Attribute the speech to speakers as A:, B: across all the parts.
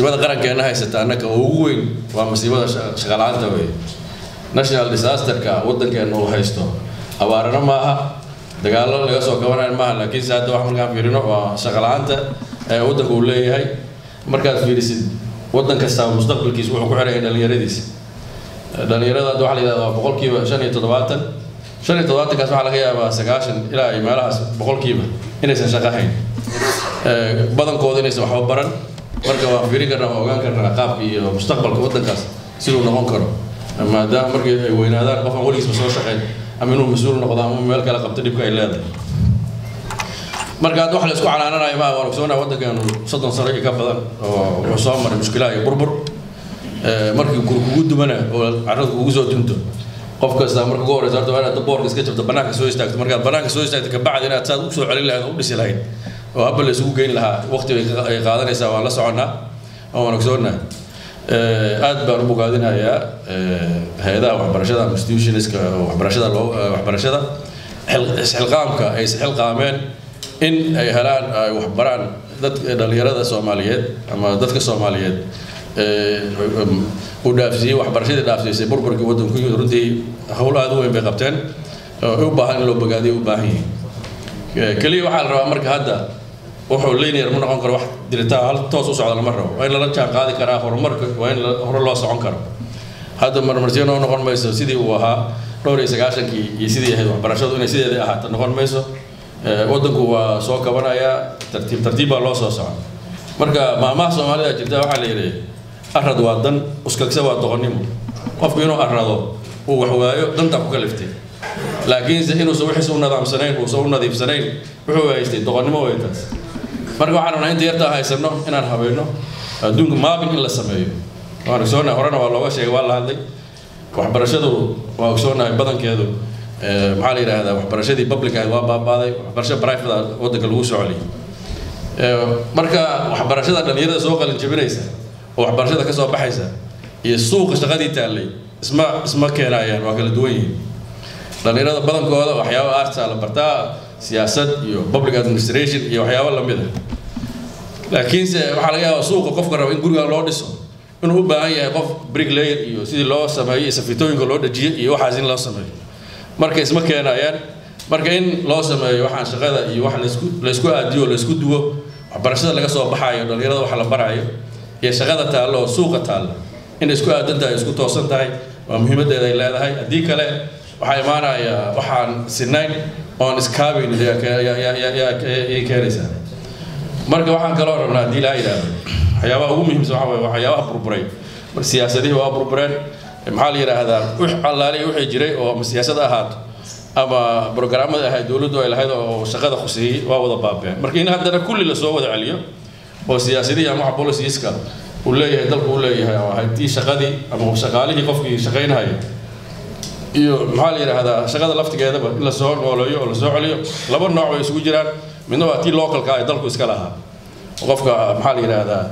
A: masiibada qarankeena haysata annaka oo ugu weyn waa masiibada shaqala-aanta wey national disasterka waddankeena uu haysto abaarana maaha dagaallo laga soo kabanayo maaha laakiinse hadda wax markaan fiirino waa shaqala-aanta ee waddanka uu leeyahay markaad fiirisid waddan kastaa mustaqbalkiisa wuxuu ku xidhaya dhallinyaradiisa dhallinyarada hadda waxaa la yidhahdaa waa boqolkiiba shan iyo toddobaatan shan iyo toddobaatankaas waxaa laga yaabaa sagaashan ilaa iyo meelahaas boqolkiiba inaysan shaqo hayn badankooda inaysan waxba baran marka waan fiirin karnaa waan ogaan karnaa qaabka iyo mustaqbalka waddankaas siduu noqon karo. Maadaama markii ay weynaadaan qofaan weligiisba soo shaqeyn. Ama inuu mas'uul noqdo ama meel kale qabto dhibka ay leedahay. Marka hadda wax la isku canaananayo maa waan ogsoonaa waddankeenu soddon sano iyo ka badan oo wuxuu soo maray mushkilaha iyo burbur. Markii gur kugu dumana oo carrada kugu soo dunto qof kasta marka ugu horeysa horta waa inaad boorka iska jabto bannaanka soo istaagto. Markaad bannaanka soo istaagto kabacdi inaad saad u soo celin lahayd oo u dhisi lahayd oo habba la isugu geyn lahaa. Waqti bay ay qaadanaysaa waan la soconnaa oo waan ogsoonnaa aad baan u bogaadinayaa hay'adaha waxbarashada institutionska waxbarashada loo waxbarashada. Isxilqaamka ay isxilqaameen in ay helaan ay waxbaraan dadka dhallinyarada soomaaliyeed ama dadka soomaaliyeed. Uu dhaafsiiyey waxbarashadii dhaafsiisay burburkii waddanku runtii hawl aad u weyn bay qabteen. U baahan in loo bogaadiyo u baahan yihiin. Keliya waxaa la rabaa marka hadda wuxuu linear ma noqon karo wax diritaan hal toos u socda lama rabo. Waa in lala jaan qaadi karaa horumarka waa in hore loo socon karo. Hadda marmarsiyo noo noqon mayso sidii uu ahaa dhowr iyo sagaashankii iyo sidii ahayd waxbarashadu inay sideedii ahaato noqon mayso waddanku waa soo kabanayaa tartiib tartiib baa loo soo socon. Marka maamaha soomaalida jirta waxaa la yidhi arad waa dan uskagsa waa doqonnimo. Qofku inuu arado uu waxwaayo dantaa ku kaliftay. Laakiinse inuusan wixiisa u nadaamsanayn uusan u nadiifsanayn wuxuu haystay doqonnimo way taas marka waxaan rabnaa inta yartaa haysano inaan habeeno adduunka maabin in la sameeyo. Waan ogsoonahay horena waa looga sheegay waa la hadlay. Waxbarashadu waa ogsoonahay badankeedu. Maxaa la yidhaahdaa waxbarashadii public ahayd waa baabaaday waxbarasho private waddanka lagu soo celiyay. Marka waxbarashada dhallinyarada soo qalin jabinaysa oo waxbarashada ka soo baxaysa iyo suuqa shaqadii taallay isma isma keenayaan waa kala duwan yihiin. Dhallinyarada badankooda waxyaaba artsa la bartaa siyaasad iyo public administration iyo waxyaabo la mid ah. Laakiinse waxaa laga yaabaa suuqa qofka raba in guriga loo dhiso inuu u baahan yahay qof bricklayer iyo sidii loo sameeyo iyo safitooyinka loo dhajiyo iyo waxaas in loo sameeyo. Marka isma keenayaan marka in loo sameeyo waxaan shaqada iyo wax laysku laysku aadiyo laysku duwo waxbarashada laga soo baxaayo dhallinyarada wax la baraayo iyo shaqada taallo oo suuqa taalla inay isku aadan tahay isku toosan tahay waa muhiimaddeeda ay leedahay. Haddii kale waxaa imaanaya waxaan sinayn oon iskaabayn keenaysaa. Marka waxaan kaloo rabnaa haddii laa yidhaahdo waxyaabaha ugu muhiimsan waxa waye waxyaabaha burburay. Mar siyaasadihii waa burbureen. Maxaa la yidhaahdaa wix allaaliya wixii jiray oo ama siyaasad ahaato. Ama programmada ahayd dowladdu ay lahayd oo shaqada khuseeyey waa wada baabeen. Marka in haddana kulli la soo wada celiyo oo siyaasadihii ama waxa bolisiiska uu leeyahay dalku uu leeyahay oo haddii shaqadii ama shaqaalihii qofkii shaqaynhaya iyo maxaa la yidhaahdaa shaqada laftigeedaba in la soo nooleeyo oo la soo celiyo laba nooc bay isugu jiraan. Midna waa tii localka ee dalku iska lahaa. Qofka maxaa la yidhaahdaa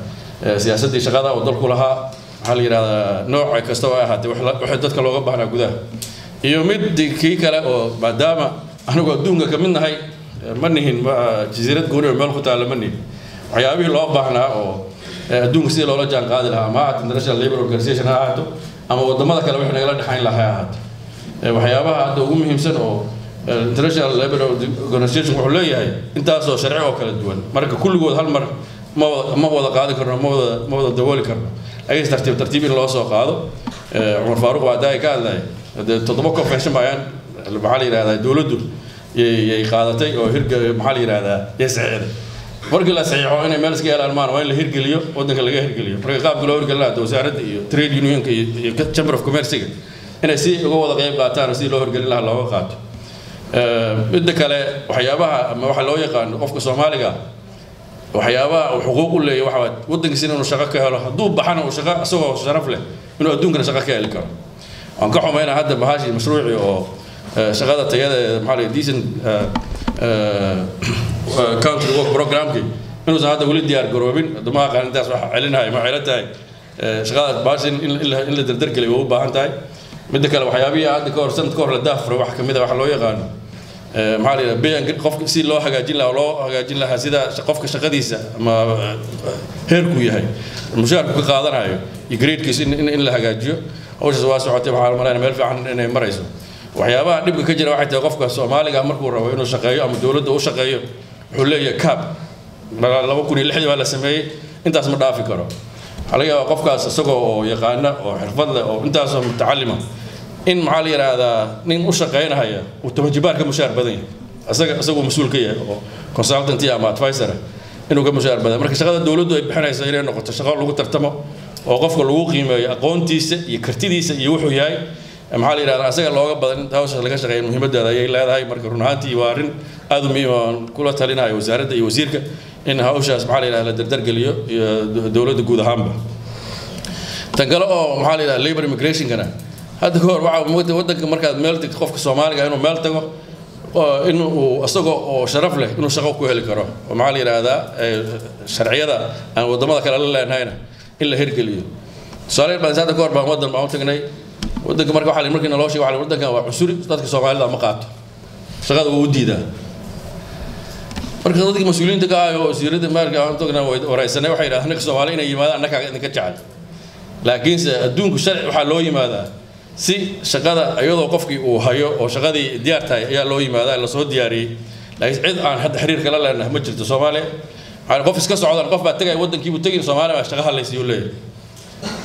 A: siyaasaddii shaqada oo dalku lahaa maxaa la yidhahdaa nooc kasta ay ahaatee wixii dadka looga baahnaa gudaha. Iyo mid kii kale oo maadaama anigu adduunka ka mid nahay ma jasiirad gooni oo meel ku taalla ma waxyaabihii loo baahnaa oo adduunka sidii loola jaan lahaa ama ahaato international labor organization ha ahaato ama waddamada kale wixii nagala dhexayn lahaa ha ahaato waxyaabaha hadda ugu muhiimsan oo international labor organization wuxuu leeyahay intaasoo sharci oo kala duwan. Marka kulligood hal mar ma wada qaadi karno ma wada dabooli karno. Ayagis tartiib tartiib in loo soo qaado. Cumar faaruq waa daa ka hadlaya dee toddoba convention bayaan maxaa la yidhahdaa dowladdu yay qaadatay oo hirga maxaa la yidhahdaa yay saxiixday. Markii la saxiixo inay meel iska yeelaan waa in la hirgeliyo waddanka laga hirgeliyo. Marka qaabka loo hirgelin wasaaradda iyo trade unionka iyo chamber of commercega inay si uga wada qayb qaataan sidii loo hirgelin lahaa looga qaato. Midda kale waxyaabaha ama waxa loo yaqaano qofka soomaaliga waxyaabaha uu xuquuq u leeyahy waxa waddankiisina inuu shaqo ka helo hadduu baxana uu shaqo isagoo sharaf leh inuu adduunkana shaqo ka heli karo. Waan ka xumayna hadda mahaashi mashruuci oo shaqada tayadeeda maxaa la decent country work programkii inuusan hadda weli diyaar garoobin haddama aqaan intaas wax celinahay ma celo tahay. Shaqadaas baashin in la dardargeliy waa u baahan tahay midda kale waxyaabihii hadda ka hor sanad ka hor la daafuro waxa ka mid a waxa loo yaqaano. Maxaa la yidhaha bayan qofka si loo hagaajin lahaa loo hagaajin lahaa sida qofka shaqadiisa ama heerku yahay. Mushaarku ka qaadanayo iyo gradekiisa in la hagaajiyo. Hawshaas waa socotay waxaa malayna meel fiican inay marayso. Waxyaabaha dhibka ka jira waxay tahay qofka soomaaliga markuu rabo inuu shaqeeyo ama dowladda u shaqeeyo wuxuu leeyahay cab laba kun iyo lixdii baa la sameeyey intaas ma dhaafi karo waxaa laga yaabaa qofkaas isagoo oo yaqaana oo xirfad leh oo intaasoo mutacalima in maxaa la yidhaahdaa nin u shaqaynahaya uu tabajibaar ka mushaar badan yahay. Isaga isaguu mas'uul ka yahay oo consultanty ama advisor inuu ka mushaar badan marka shaqada dowladdu ay bixinayso inay noqoto shaqo lagu tartamo oo qofka lagu qiimeeyo aqoontiisa iyo kartidiisa iyo wuxuu yahay maxaa la yidhahdaa asaga looga badan inta hawshaas laga shaqeeya muhiimaddeeda. Ayay leedahay marka run ahaantii waa arrin aad u muhiim aan kula talinayo wasaaradda iyo wasiirka in hawshaas maxaa la yidhahdaa la dardargeliyo iyo dowladda guud ahaanba. Tan kale oo maxaa la yidhahdaa labor immigrationkana hadda kahor waxaa waddanka markaad meel tagto qofka soomaaliga inuu meel tago in uu oo sharaf leh inuu shaqo ku heli karo. Oo maxaa la yidhaahdaa sharciyada aan waddamada kale la leenahayna in la hirgeliyo. Tusaale baan hadda kahor baan waddan baan u tagnay. Waddanka marka waxaa markii naloo sheegay waxaa waddankan waa cusuri dadka soomaalida ma qaato. Shaqada wuu u diidaa marka dadkii mas'uuliyiinta ka ahay oo wasiirada maarka aan tagna waraysanay waxay yidhahdeen ninka soomaali inay yimaadaan annagaa idinka jecel. Laakiinse adduunku sharci waxaa loo yimaadaa si shaqada iyadoo qofkii uu hayo oo shaqadii diyaar tahay ayaa loo yimaadaa la soo diyaariyey. Laakiin cid aan hadda xiriir kala leenahay ma jirto soomaaliya. Waxaa qof iska socdaan qof baa tegaya waddankiibuu tegin soomaaliya baa shaqa hadlaysayuu leeyahay.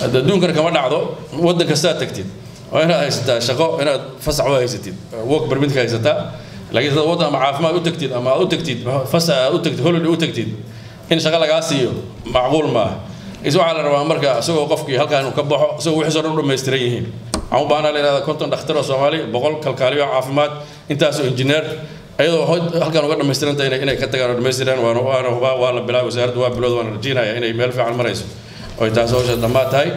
A: Hadda adduunkana kama dhacdo waddan kastaa tagtid. Waa inaad haysataa shaqo inaad fasax u haysatid work permitka haysataa laakiin dad waddan ama caafimaad u tagtid ama aad u tagtid fasax aad u tagtid holiday u tagtid in shaqo lagaa siiyo macquul maaha is waxaa la rabaa marka isagoo qofkii halkaa inuu ka baxo isagoo wixiisoo dhan u dhammaystiran yihiin waxaan u baahnaa la yidhahda konton dhakhtar oo soomaali boqol kalkaaliyo caafimaad intaasoo injineer ayadoo halkan uga dhammaystiranta inay inay ka tagaan oo dhammaystiraan waana waana waa la bilaabay wasaaraddu waa bilowda waana rajiinaya inay meel fiican marayso oo ay taas hawsha dhammaad tahay